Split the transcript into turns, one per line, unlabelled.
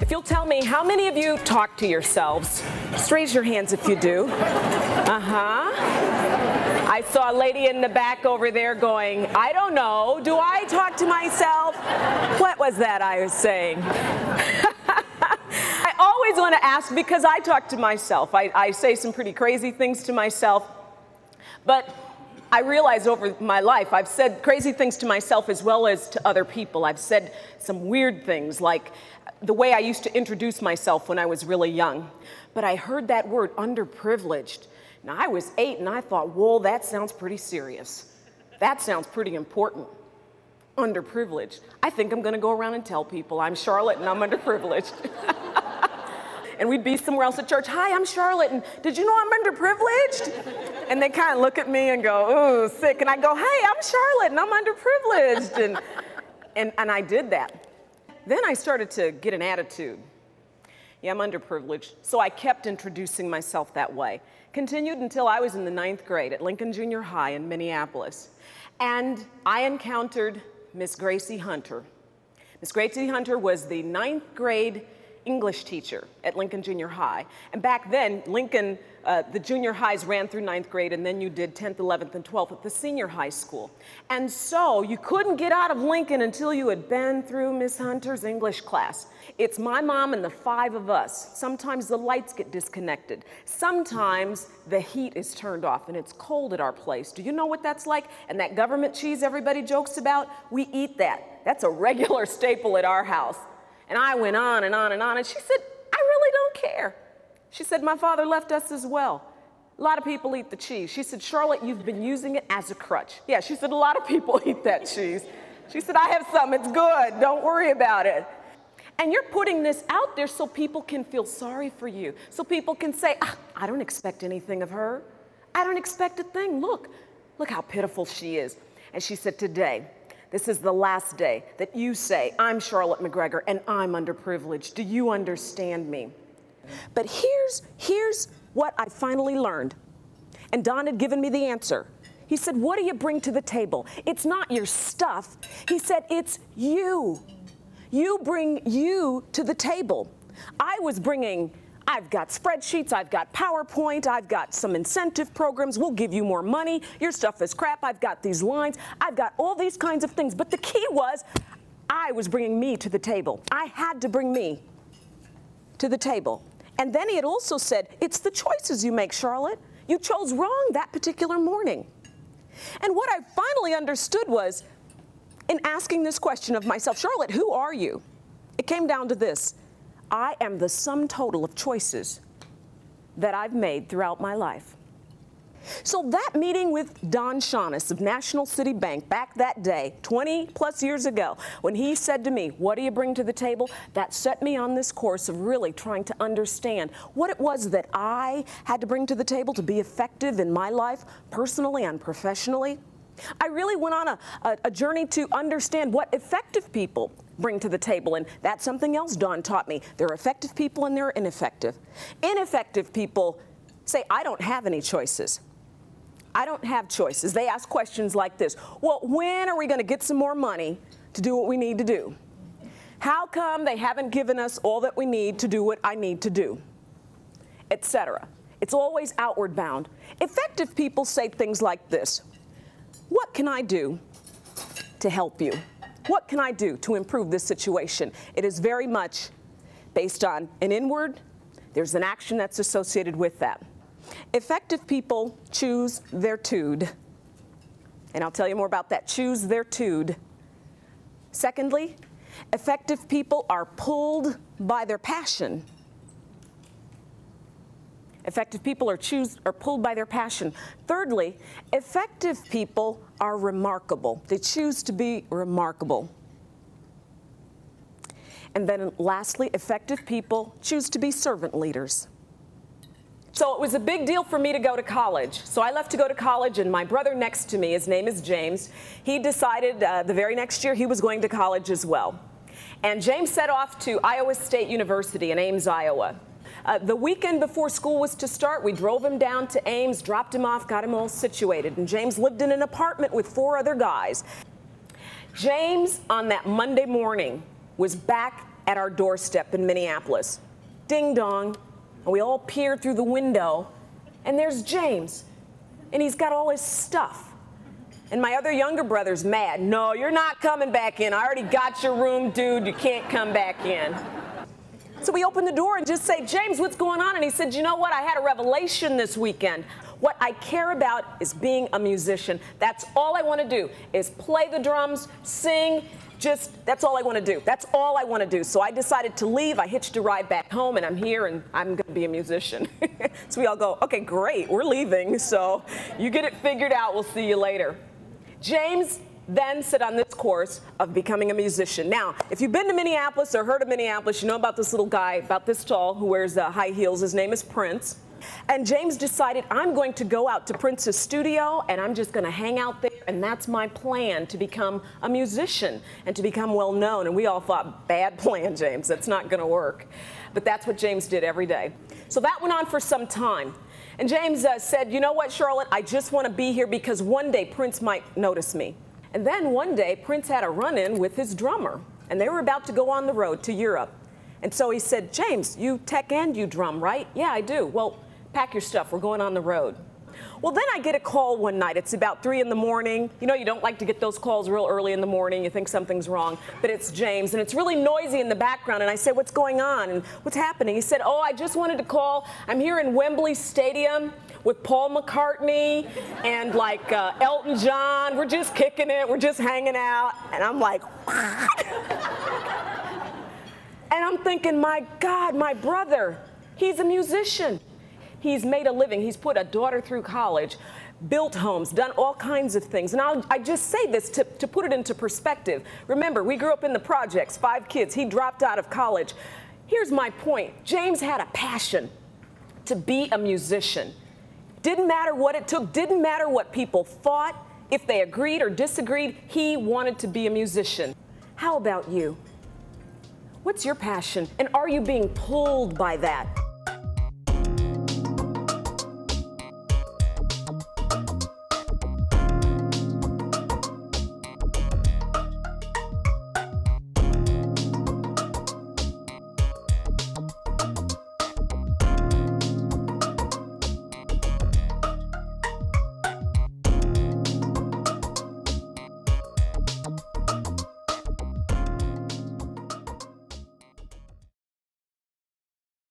If you'll tell me, how many of you talk to yourselves? Just raise your hands if you do. Uh huh. I saw a lady in the back over there going, I don't know, do I talk to myself? What was that I was saying? Want to ask because I talk to myself. I, I say some pretty crazy things to myself, but I realize over my life I've said crazy things to myself as well as to other people. I've said some weird things like the way I used to introduce myself when I was really young. But I heard that word, underprivileged. Now, I was eight and I thought, whoa, that sounds pretty serious. That sounds pretty important. Underprivileged. I think I'm gonna go around and tell people I'm Charlotte and I'm underprivileged. and we'd be somewhere else at church. Hi, I'm Charlotte, and did you know I'm underprivileged? And they kind of look at me and go, ooh, sick. And I go, hey, I'm Charlotte, and I'm underprivileged. And, and, and I did that. Then I started to get an attitude. Yeah, I'm underprivileged. So I kept introducing myself that way. Continued until I was in the ninth grade at Lincoln Junior High in Minneapolis. And I encountered Miss Gracie Hunter. Miss Gracie Hunter was the ninth grade English teacher at Lincoln Junior High. And back then, Lincoln, uh, the junior highs ran through ninth grade, and then you did 10th, 11th, and 12th at the senior high school. And so you couldn't get out of Lincoln until you had been through Miss Hunter's English class. It's my mom and the five of us. Sometimes the lights get disconnected. Sometimes the heat is turned off and it's cold at our place. Do you know what that's like? And that government cheese everybody jokes about, we eat that. That's a regular staple at our house. And I went on and on and on. And she said, I really don't care. She said, My father left us as well. A lot of people eat the cheese. She said, Charlotte, you've been using it as a crutch. Yeah, she said, A lot of people eat that cheese. She said, I have some, it's good, don't worry about it. And you're putting this out there so people can feel sorry for you, so people can say, ah, I don't expect anything of her. I don't expect a thing. Look, look how pitiful she is. And she said, Today, this is the last day that you say, I'm Charlotte McGregor and I'm underprivileged. Do you understand me? But here's, here's what I finally learned. And Don had given me the answer. He said, What do you bring to the table? It's not your stuff. He said, It's you. You bring you to the table. I was bringing I've got spreadsheets, I've got PowerPoint, I've got some incentive programs, we'll give you more money, your stuff is crap, I've got these lines, I've got all these kinds of things. But the key was I was bringing me to the table. I had to bring me to the table. And then he had also said, It's the choices you make, Charlotte. You chose wrong that particular morning. And what I finally understood was in asking this question of myself, Charlotte, who are you? It came down to this I am the sum total of choices that I've made throughout my life. So that meeting with Don Shaunis of National City Bank back that day, 20 plus years ago, when he said to me, what do you bring to the table? That set me on this course of really trying to understand what it was that I had to bring to the table to be effective in my life, personally and professionally. I really went on a, a, a journey to understand what effective people bring to the table. And that's something else Don taught me. There are effective people and there are ineffective. Ineffective people say, I don't have any choices. I don't have choices. They ask questions like this Well, when are we going to get some more money to do what we need to do? How come they haven't given us all that we need to do what I need to do? Etc. It's always outward bound. Effective people say things like this can I do to help you? What can I do to improve this situation? It is very much based on an inward, there's an action that's associated with that. Effective people choose their tude. And I'll tell you more about that. Choose their tude. Secondly, effective people are pulled by their passion. Effective people are, choose, are pulled by their passion. Thirdly, effective people are remarkable. They choose to be remarkable. And then lastly, effective people choose to be servant leaders. So it was a big deal for me to go to college. So I left to go to college, and my brother next to me, his name is James, he decided uh, the very next year he was going to college as well. And James set off to Iowa State University in Ames, Iowa. Uh, the weekend before school was to start, we drove him down to Ames, dropped him off, got him all situated. And James lived in an apartment with four other guys. James, on that Monday morning, was back at our doorstep in Minneapolis. Ding dong. And we all peered through the window, and there's James. And he's got all his stuff. And my other younger brother's mad. No, you're not coming back in. I already got your room, dude. You can't come back in. So we opened the door and just say, James, what's going on? And he said, you know what? I had a revelation this weekend. What I care about is being a musician. That's all I want to do is play the drums, sing, just that's all I want to do. That's all I want to do. So I decided to leave. I hitched a ride back home, and I'm here, and I'm going to be a musician. so we all go, okay, great, we're leaving. So you get it figured out. We'll see you later. James then set on this course of becoming a musician. Now, if you've been to Minneapolis or heard of Minneapolis, you know about this little guy about this tall who wears uh, high heels. His name is Prince. And James decided, I'm going to go out to Prince's studio and I'm just going to hang out there. And that's my plan to become a musician and to become well known. And we all thought, bad plan, James. That's not going to work. But that's what James did every day. So that went on for some time. And James uh, said, You know what, Charlotte? I just want to be here because one day Prince might notice me. And then one day, Prince had a run in with his drummer, and they were about to go on the road to Europe. And so he said, James, you tech and you drum, right? Yeah, I do. Well, pack your stuff. We're going on the road. Well, then I get a call one night. It's about 3 in the morning. You know, you don't like to get those calls real early in the morning. You think something's wrong. But it's James, and it's really noisy in the background. And I say, What's going on? And what's happening? He said, Oh, I just wanted to call. I'm here in Wembley Stadium with Paul McCartney and like uh, Elton John. We're just kicking it. We're just hanging out. And I'm like, and I'm thinking, My God, my brother, he's a musician. He's made a living. He's put a daughter through college, built homes, done all kinds of things. And I'll, i just say this to, to put it into perspective. Remember, we grew up in the projects, five kids. He dropped out of college. Here's my point James had a passion to be a musician. Didn't matter what it took, didn't matter what people thought, if they agreed or disagreed, he wanted to be a musician. How about you? What's your passion? And are you being pulled by that?